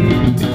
Thank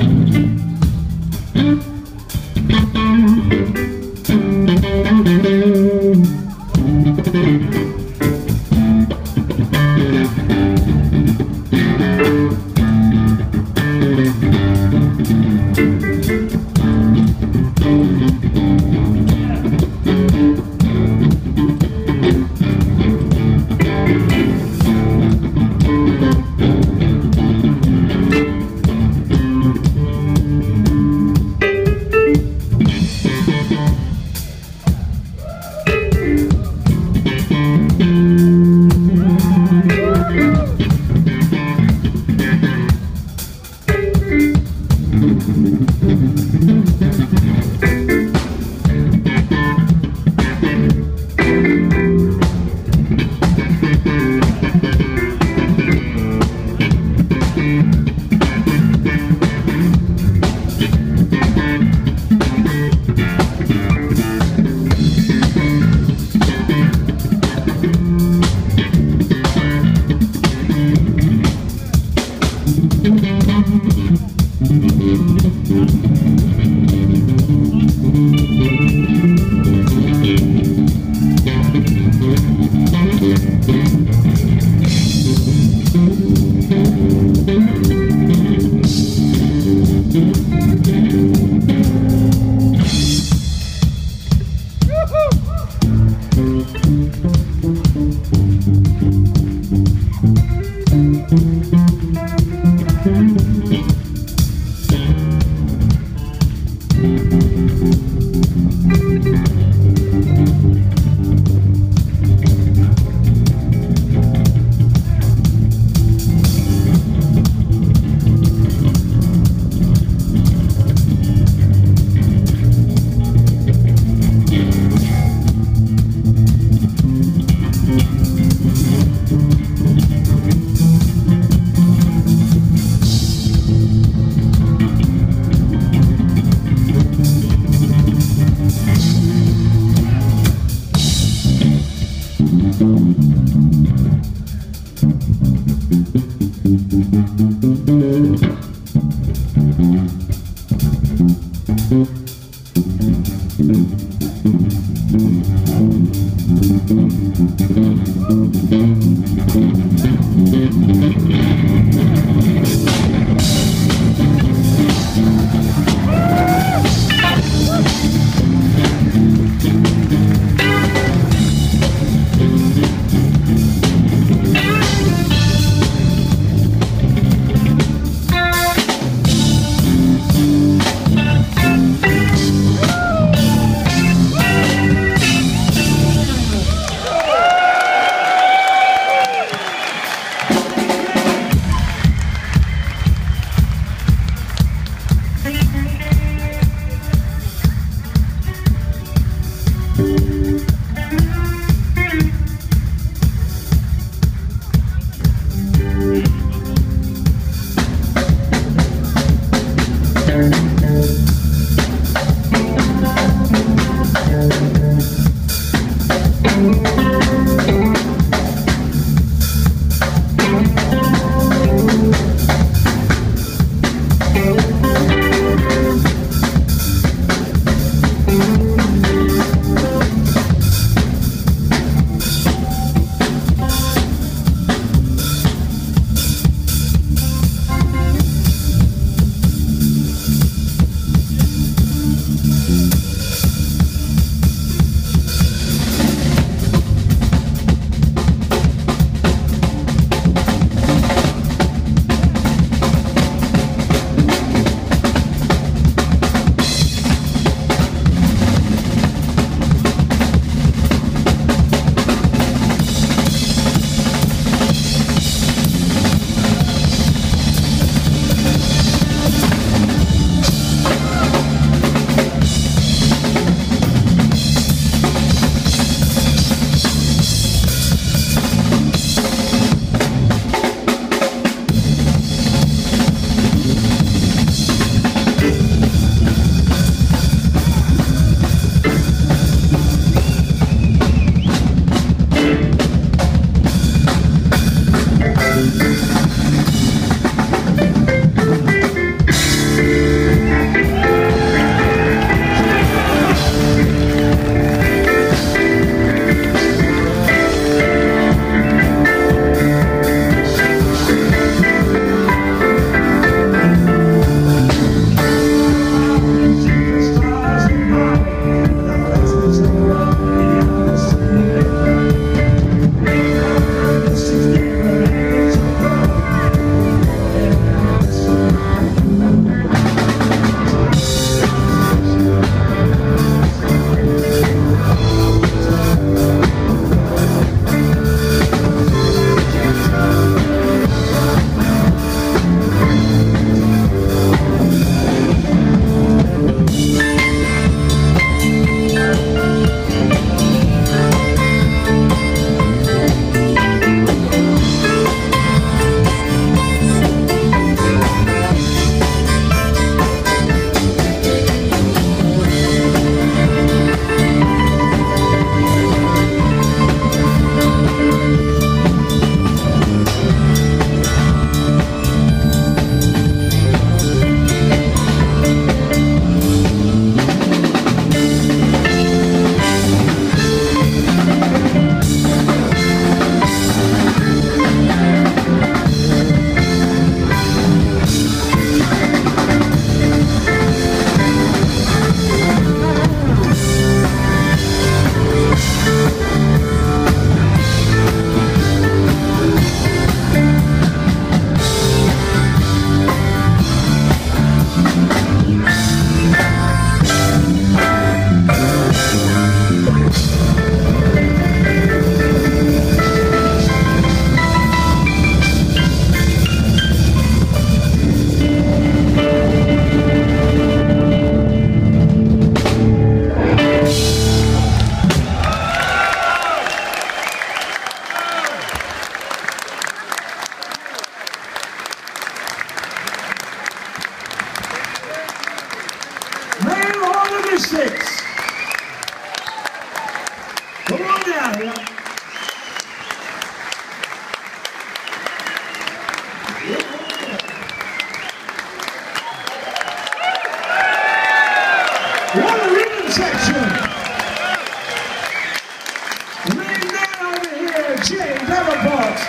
acoustics. Come on down here. Section. Lean down over here, Jay Davenport.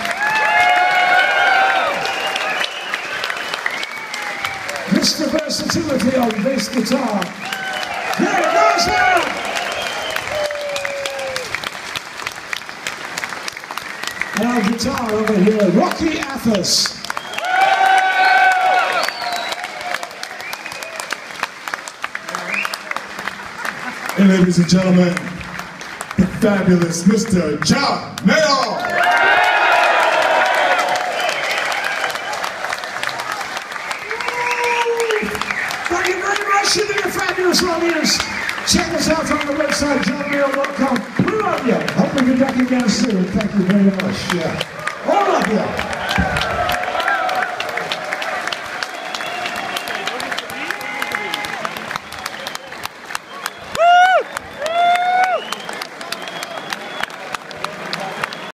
Mr. Versatility on bass guitar. Guitar over here, Rocky Athas. And ladies and gentlemen, the fabulous Mr. John Mayall. Thank you very much. You've been fabulous audience. Check us out on the website, johnmayall.com. We love you. Hope we be back again soon. Thank you very much. Yeah. 对。